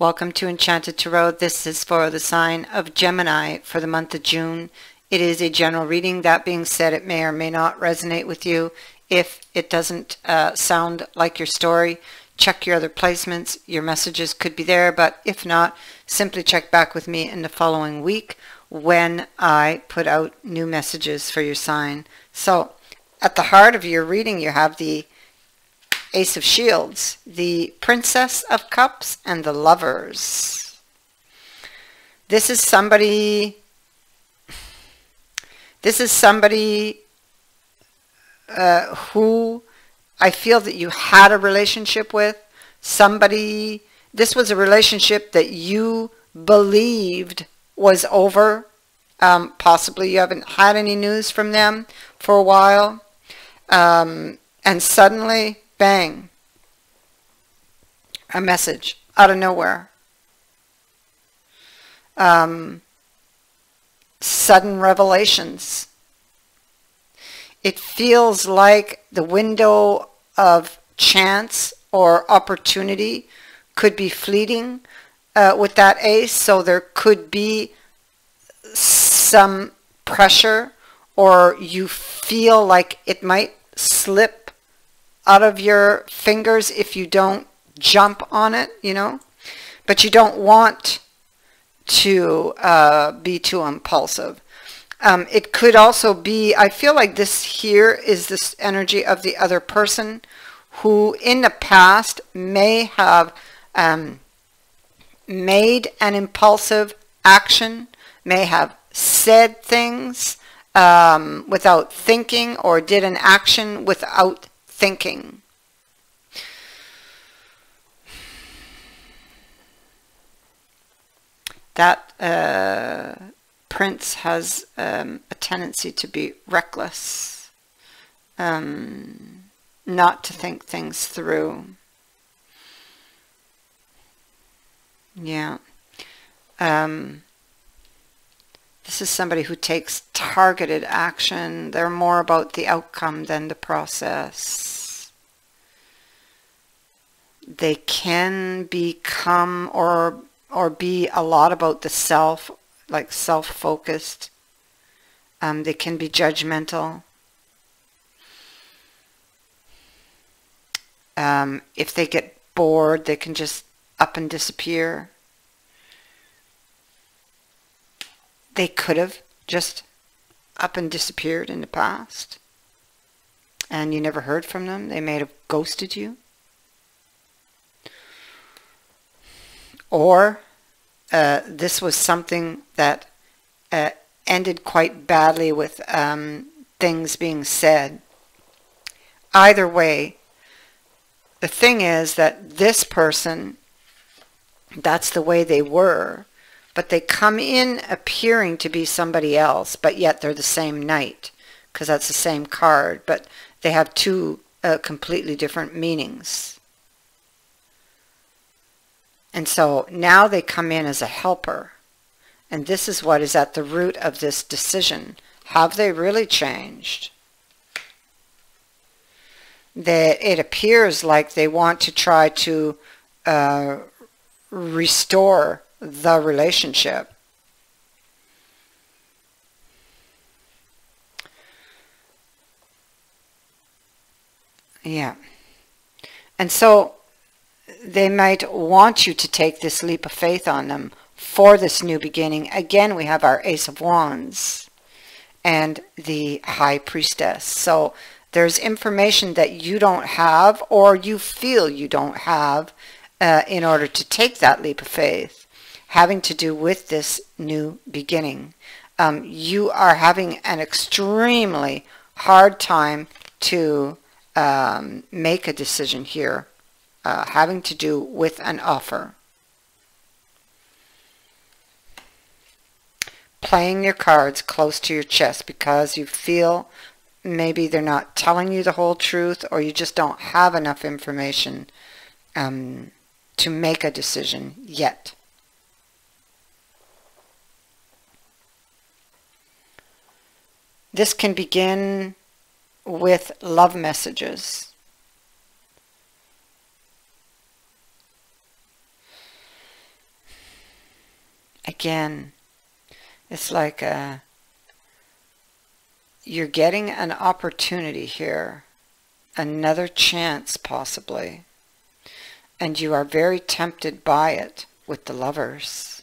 Welcome to Enchanted Tarot. This is for the sign of Gemini for the month of June. It is a general reading. That being said, it may or may not resonate with you. If it doesn't uh, sound like your story, check your other placements. Your messages could be there, but if not, simply check back with me in the following week when I put out new messages for your sign. So, at the heart of your reading, you have the Ace of Shields, the Princess of Cups, and the Lovers. This is somebody, this is somebody uh, who I feel that you had a relationship with. Somebody, this was a relationship that you believed was over. Um, possibly you haven't had any news from them for a while. Um, and suddenly Bang. A message out of nowhere. Um, sudden revelations. It feels like the window of chance or opportunity could be fleeting uh, with that ace. So there could be some pressure or you feel like it might slip out of your fingers if you don't jump on it, you know. But you don't want to uh, be too impulsive. Um, it could also be, I feel like this here is this energy of the other person who in the past may have um, made an impulsive action, may have said things um, without thinking or did an action without thinking. That uh, prince has um, a tendency to be reckless, um, not to think things through. Yeah. Um, this is somebody who takes targeted action. They're more about the outcome than the process. They can become or or be a lot about the self, like self-focused. Um, they can be judgmental. Um, if they get bored, they can just up and disappear. They could have just up and disappeared in the past and you never heard from them. They may have ghosted you. Or uh, this was something that uh, ended quite badly with um, things being said. Either way, the thing is that this person, that's the way they were, but they come in appearing to be somebody else, but yet they're the same knight, because that's the same card, but they have two uh, completely different meanings. And so now they come in as a helper. And this is what is at the root of this decision. Have they really changed? That it appears like they want to try to uh, restore the relationship. Yeah. And so they might want you to take this leap of faith on them for this new beginning. Again, we have our Ace of Wands and the High Priestess. So there's information that you don't have or you feel you don't have uh, in order to take that leap of faith having to do with this new beginning. Um, you are having an extremely hard time to um, make a decision here, uh, having to do with an offer. Playing your cards close to your chest because you feel maybe they're not telling you the whole truth or you just don't have enough information um, to make a decision yet. This can begin with love messages. again, it's like a, uh, you're getting an opportunity here, another chance possibly, and you are very tempted by it with the lovers.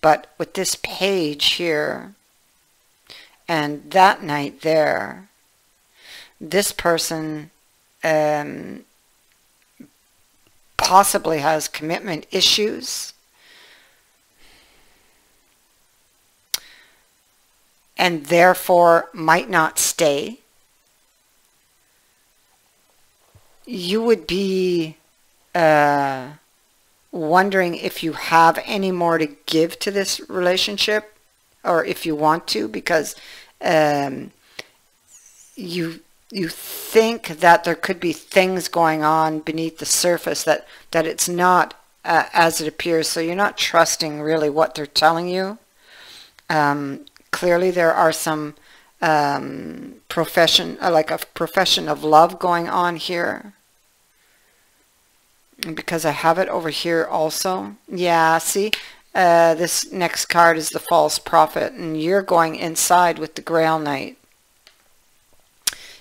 But with this page here, and that knight there, this person um, possibly has commitment issues. And therefore might not stay, you would be uh, wondering if you have any more to give to this relationship or if you want to because um, you you think that there could be things going on beneath the surface that that it's not uh, as it appears. So you're not trusting really what they're telling you. Um, clearly there are some um, profession uh, like a profession of love going on here. Because I have it over here also. Yeah see uh, this next card is the false prophet and you're going inside with the grail knight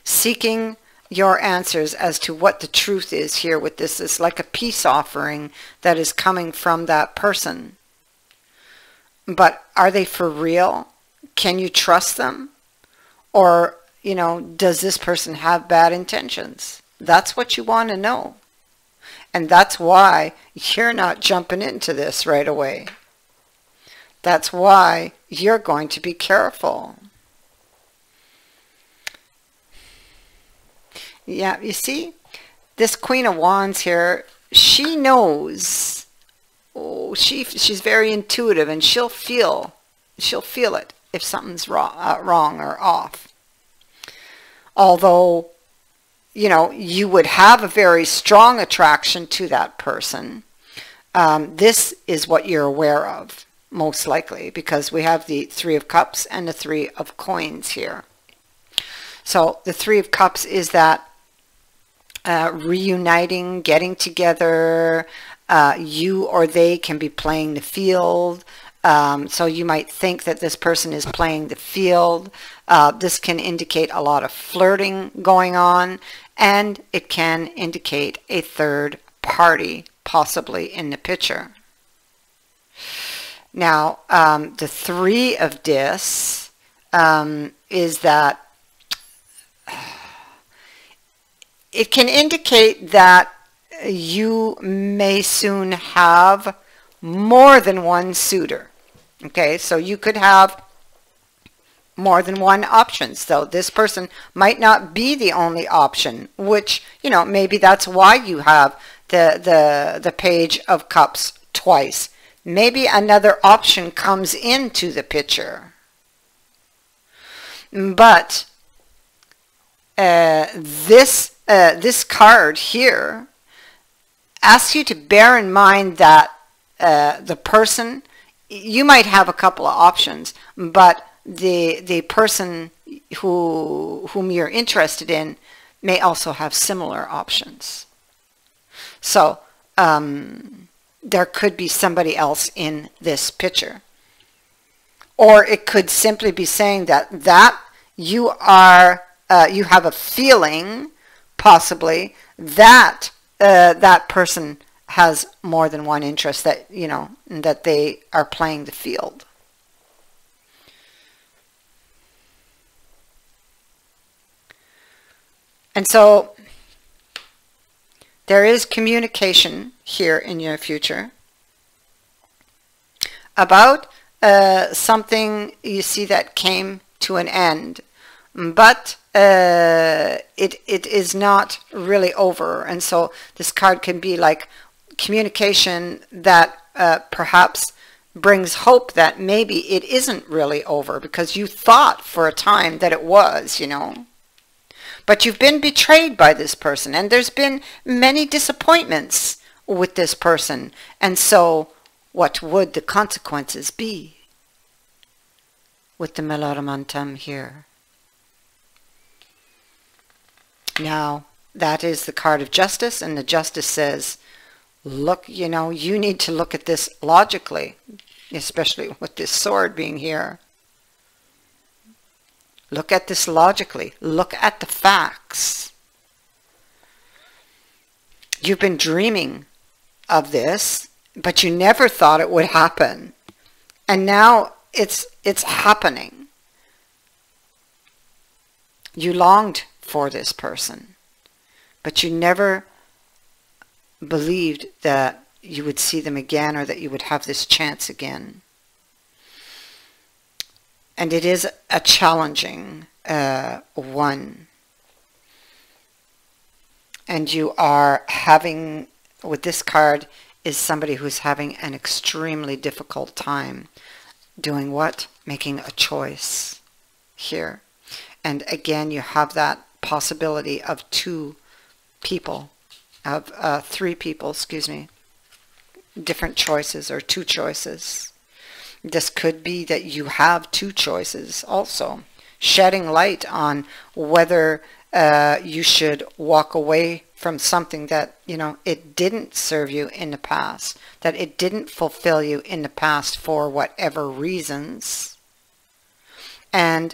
seeking your answers as to what the truth is here with this. is like a peace offering that is coming from that person. But are they for real? Can you trust them? Or, you know, does this person have bad intentions? That's what you want to know. And that's why you're not jumping into this right away. That's why you're going to be careful. Yeah, you see, this Queen of Wands here, she knows. Oh, she she's very intuitive, and she'll feel, she'll feel it if something's wrong, uh, wrong or off. Although, you know, you would have a very strong attraction to that person. Um, this is what you're aware of, most likely, because we have the Three of Cups and the Three of Coins here. So the Three of Cups is that uh, reuniting, getting together. Uh, you or they can be playing the field. Um, so you might think that this person is playing the field. Uh, this can indicate a lot of flirting going on, and it can indicate a third party possibly in the picture. Now, um, the three of this um, is that it can indicate that you may soon have more than one suitor. Okay, so you could have more than one option. So this person might not be the only option, which, you know, maybe that's why you have the, the, the page of cups twice. Maybe another option comes into the picture. But uh, this uh, this card here asks you to bear in mind that uh, the person, you might have a couple of options, but the the person who whom you're interested in may also have similar options. So um, there could be somebody else in this picture. Or it could simply be saying that that you are uh, you have a feeling possibly that uh, that person has more than one interest that you know that they are playing the field and so there is communication here in your future. About uh, something you see that came to an end but uh, it it is not really over. And so this card can be like communication that uh, perhaps brings hope that maybe it isn't really over because you thought for a time that it was you know. But you've been betrayed by this person and there's been many disappointments with this person and so what would the consequences be with the Meloromantum here Now, that is the card of justice, and the justice says, look, you know, you need to look at this logically. especially with this sword being here. Look at this logically. Look at the facts. You've been dreaming of this, but you never thought it would happen. And now it's it's happening. You longed for this person, but you never believed that you would see them again or that you would have this chance again. And it is a challenging uh, one. And you are having, with this card, is somebody who's having an extremely difficult time doing what? Making a choice here. And again, you have that possibility of two people, of uh, three people, excuse me, different choices or two choices. This could be that you have two choices also, shedding light on whether uh, you should walk away from something that, you know, it didn't serve you in the past, that it didn't fulfill you in the past for whatever reasons. And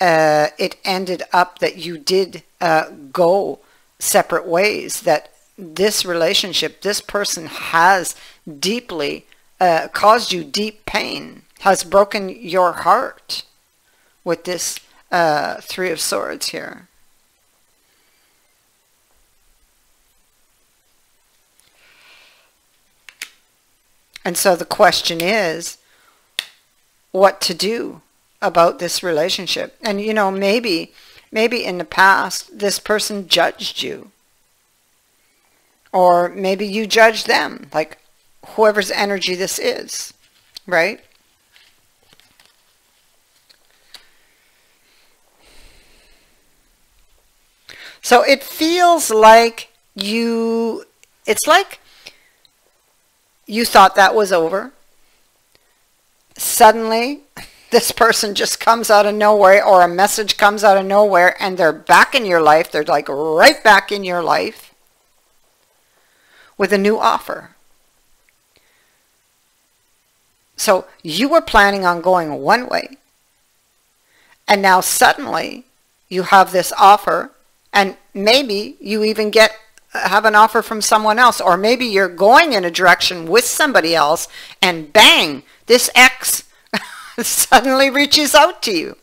uh, it ended up that you did uh, go separate ways, that this relationship, this person has deeply uh, caused you deep pain, has broken your heart with this uh, Three of Swords here. And so the question is what to do about this relationship. And you know, maybe maybe in the past this person judged you. Or maybe you judged them, like whoever's energy this is, right? So it feels like you, it's like you thought that was over. Suddenly, this person just comes out of nowhere or a message comes out of nowhere and they're back in your life. They're like right back in your life with a new offer. So you were planning on going one way. And now suddenly you have this offer and maybe you even get have an offer from someone else or maybe you're going in a direction with somebody else and bang this ex suddenly reaches out to you.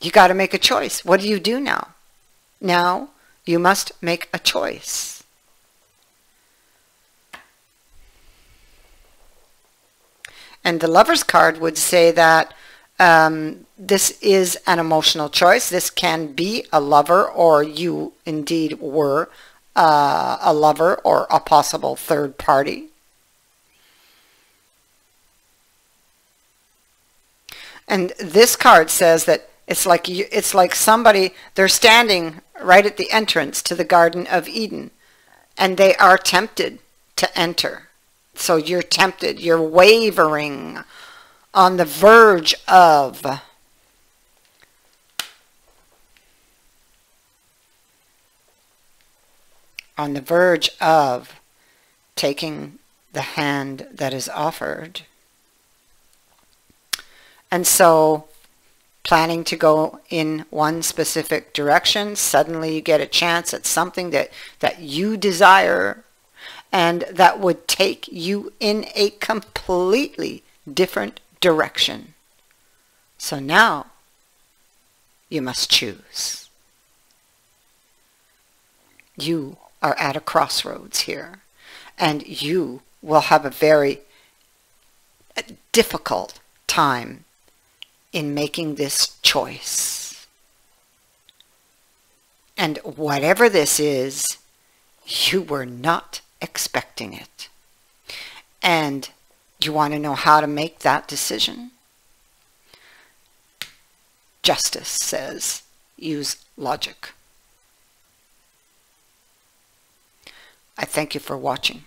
You got to make a choice. What do you do now? Now you must make a choice. And the lover's card would say that um, this is an emotional choice. This can be a lover or you indeed were uh, a lover or a possible third party. And this card says that it's like you, it's like somebody they're standing right at the entrance to the Garden of Eden and they are tempted to enter. So you're tempted, you're wavering on the verge of on the verge of taking the hand that is offered. And so planning to go in one specific direction, suddenly you get a chance at something that, that you desire and that would take you in a completely different direction. So now you must choose. You are at a crossroads here, and you will have a very uh, difficult time in making this choice. And whatever this is, you were not expecting it. And you want to know how to make that decision? Justice says use logic. I thank you for watching,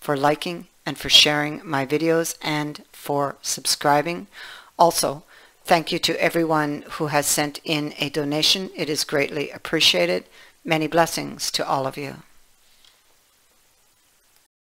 for liking, and for sharing my videos, and for subscribing. Also, thank you to everyone who has sent in a donation. It is greatly appreciated. Many blessings to all of you.